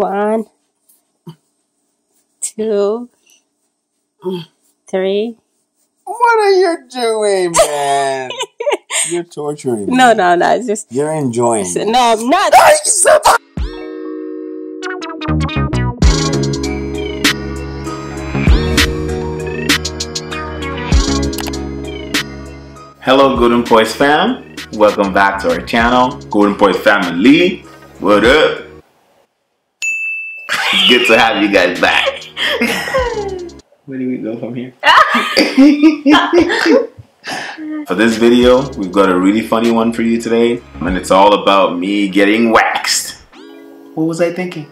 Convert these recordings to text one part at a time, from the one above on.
One, two, three. What are you doing, man? You're torturing me. No, no, no. It's just You're enjoying. it. no. I'm not. Hello, Golden Poise fam. Welcome back to our channel, Golden Poise family. What up? It's good to have you guys back. Where do we go from here? for this video, we've got a really funny one for you today, and it's all about me getting waxed. What was I thinking?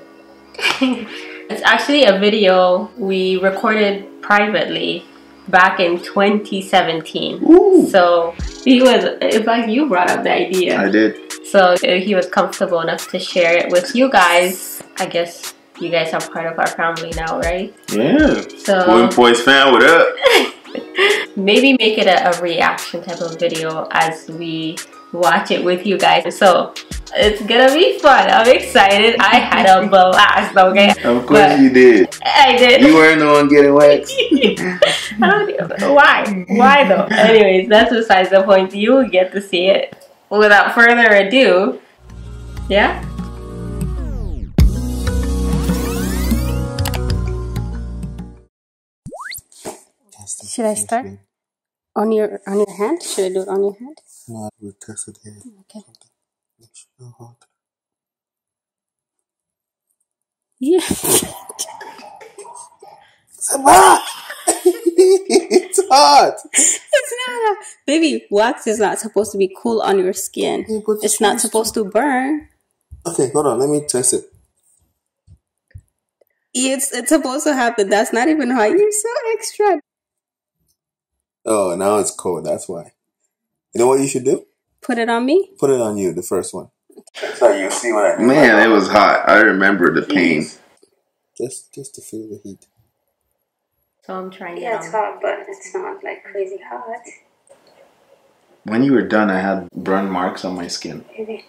It's actually a video we recorded privately back in 2017. Ooh. So he was. In fact, you brought up the idea. I did. So he was comfortable enough to share it with you guys. I guess you guys are part of our family now, right? Yeah. So Golden Poise fan, what up? maybe make it a, a reaction type of video as we watch it with you guys. So it's gonna be fun. I'm excited. I had a blast, okay? Of course But you did. I did. You weren't the one getting waxed. I don't. Why? Why though? Anyways, that's besides the point. You will get to see it. Without further ado, yeah? Should I start? On your on your hand? Should I do it on your hand? No, we test it. Here. Okay. Yeah. it's hot. It's not. A, baby, wax is not supposed to be cool on your skin. Yeah, It's not supposed to burn. Okay, hold on. Let me test it. It's it's supposed to happen. That's not even hot. You're so extra. Oh, now it's cold. That's why. You know what you should do? Put it on me. Put it on you, the first one. So you see what I mean? Man, it was hot. I remember the pain. Just, just to feel the heat. So I'm trying Yeah, it it's hot, but it's not like crazy hot. When you were done, I had burn marks on my skin. Maybe.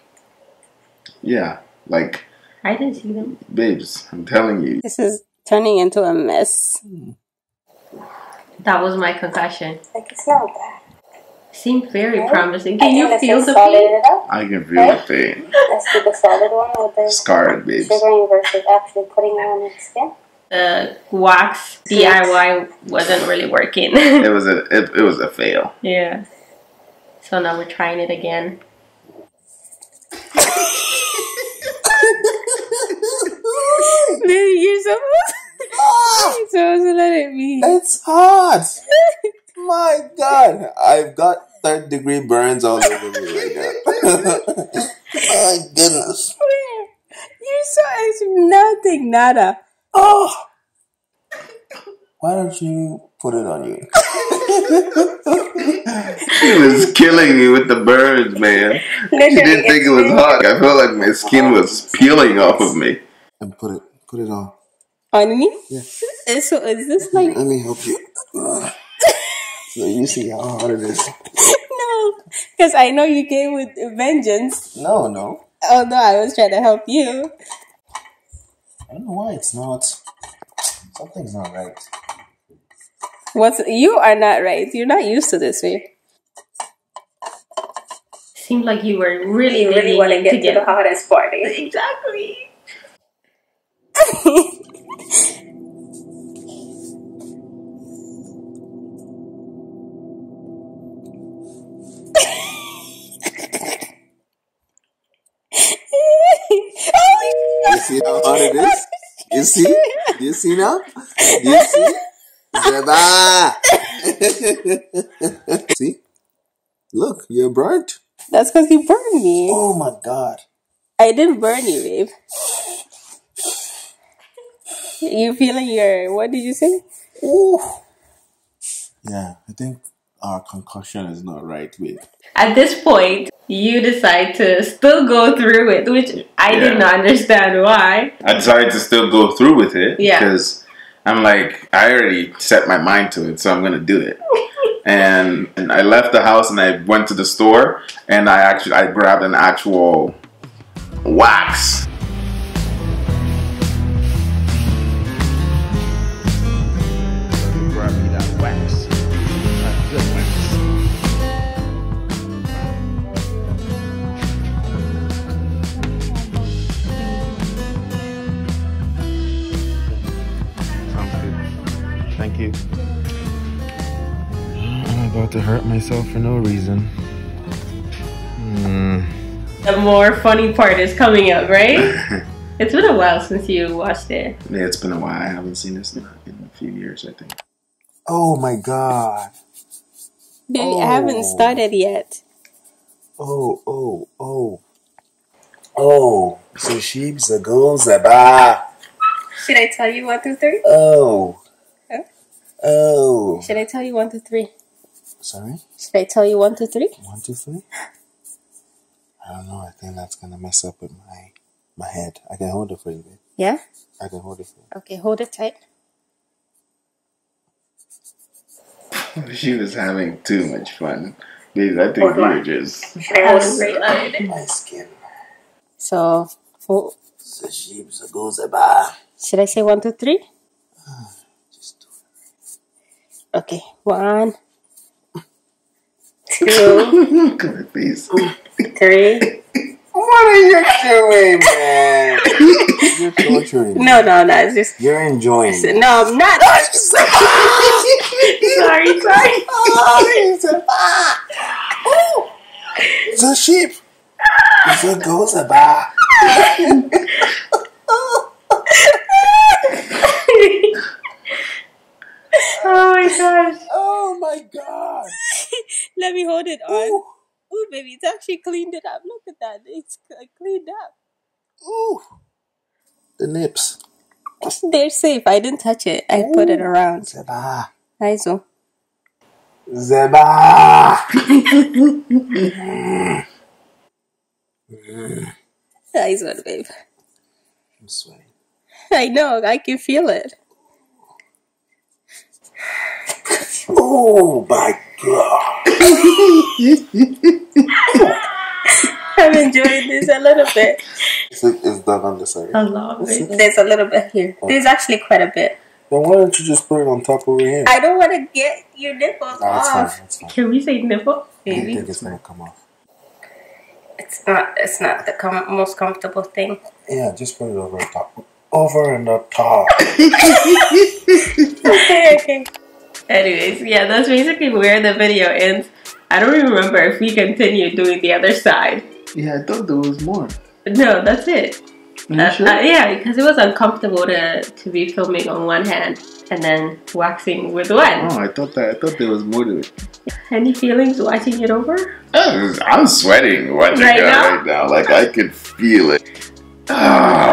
Yeah, like I didn't see them. babes. I'm telling you. This is turning into a mess. Hmm. That was my concussion. Like it's not bad. Seemed very Right? promising. I Can you feel the pain? it. I can feel the pain. Let's do the solid one with the Scarred, babes. sugaring versus actually putting it on your skin. The wax DIY wasn't really working. It was a, it, it was a fail. yeah. So now we're trying it again. Baby, you're supposed, you're supposed let it be. It's hot. My God, I've got third degree burns all over me right now. My goodness. Where? You're so extra. Nothing, nada. Oh. Why don't you put it on you? he was killing me with the burns, man. She didn't think it was hot. I felt like my skin was peeling off of me. And put it, put it on. On me? Yeah. And So is this like Let me help you. Ugh. So you see how hard it is. no? Because I know you came with vengeance. No, no. Although I was trying to help you. I don't know why it's not. Something's not right. What's you are not right. You're not used to this, babe. Seemed like you were really, You really want to get to the hottest party. Eh? exactly. how it is? You see? You see now? You see? Zeba! see? Look, you're burnt. That's because you burned me. Oh my god. I didn't burn you, babe. You feeling your what did you say? Ooh. Yeah, I think our concussion is not right, with. At this point, you decide to still go through it, which I Yeah. did not understand why. I decided to still go through with it Yeah. because I'm like, I already set my mind to it, so I'm gonna do it. and and I left the house and I went to the store and I actually I grabbed an actual wax. Thank you. I'm about to hurt myself for no reason. Mm. The more funny part is coming up, right? it's been a while since you watched it. Yeah, it's been a while. I haven't seen this in a few years, I think. Oh my god. Baby, oh. I haven't started yet. Oh, oh, oh. Oh, so she's the girl's about. Should I tell you one through three? Oh. Huh? Oh. Should I tell you one, two, three? Sorry? Should I tell you one, two, three? One, two, three? I don't know. I think that's gonna mess up with my my head. I can hold it for you, babe. Yeah? I can hold it for you. Okay, hold it tight. She was having too much fun. Dude, I think we were just. My skin. So, for. So she goes about. Should I say one, two, three? Just do Okay, one, two, Come here, please. Mm, three. What are you doing, man? You're torturing. Me. No, no, no. It's just you're enjoying. It. No, I'm not. sorry, sorry. Oh, it's oh. a sheep. It's a goes about. oh my gosh. Oh my god. Let me hold it on. Ooh. Ooh, baby, it's actually cleaned it up. Look at that. It's uh, cleaned up. Ooh. The nips. They're safe. I didn't touch it. I Ooh. put it around. Zeba. Aizo. Zeba. Aizo, babe. I'm sweating. I know. I can feel it. Oh my god. I'm enjoying this a little bit. It's, it's done on the side. A lot. There's a little bit here. Oh. There's actually quite a bit. Then why don't you just put it on top over here? I don't want to get your nipples no, off. Fine, fine. Can we say nipple? Maybe. I think it's gonna come off. It's not. It's not the com- most comfortable thing. Yeah, just put it over the top. Over and the top. okay. Okay. Anyways, yeah, that's basically where the video ends. I don't remember if we continued doing the other side. Yeah, I thought there was more. No, that's it. Uh, sure? uh, yeah, because it was uncomfortable to to be filming on one hand and then waxing with one. Oh, I thought that I thought there was more to it. Any feelings watching it over? I'm sweating watching right it now? right now. Like I could feel it. Ah,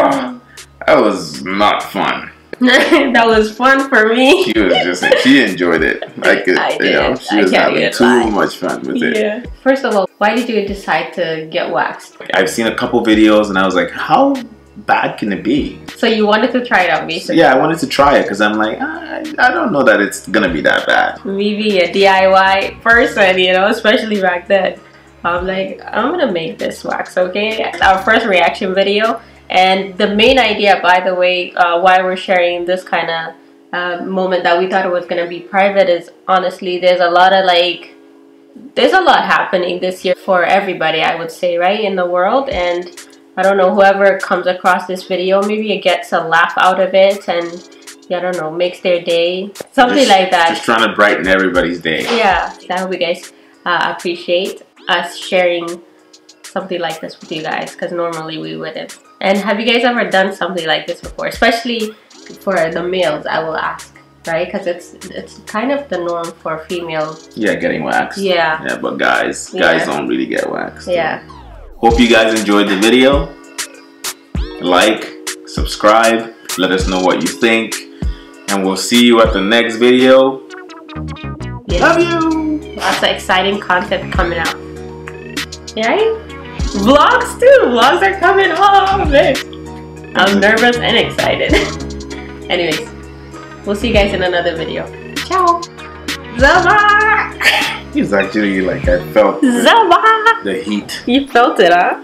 that was not fun. that was fun for me. She was just she enjoyed it. I could, I you know, she was having too lie. much fun with it. Yeah. First of all, why did you decide to get waxed? I've seen a couple videos and I was like, how bad can it be? So you wanted to try it out, basically? Yeah, I wanted to try it because I'm like, ah, I, I don't know that it's gonna be that bad. Me being a DIY person, you know, especially back then, I'm like, I'm gonna make this wax, okay? Our first reaction video and the main idea, by the way, uh, why we're sharing this kind of uh, moment that we thought it was going to be private is honestly, there's a lot of like, there's a lot happening this year for everybody, I would say, right, in the world. And I don't know, whoever comes across this video, maybe it gets a laugh out of it and yeah, I don't know, makes their day, something just, like that. Just trying to brighten everybody's day. Yeah, I hope you guys uh, appreciate us sharing something like this with you guys because normally we wouldn't. And have you guys ever done something like this before? Especially for the males, I will ask, right? Because it's it's kind of the norm for females. Yeah, getting waxed. Yeah. Yeah, but guys, yeah. guys don't really get waxed. Yeah. Hope you guys enjoyed the video. Like, subscribe, let us know what you think, and we'll see you at the next video. Yeah. Love you. Lots of exciting content coming out. Right? Vlogs too. Vlogs are coming. Man. I'm nervous and excited. Anyways, we'll see you guys in another video. Ciao. Zaba. He's actually like I felt Zaba. The heat. You felt it, huh?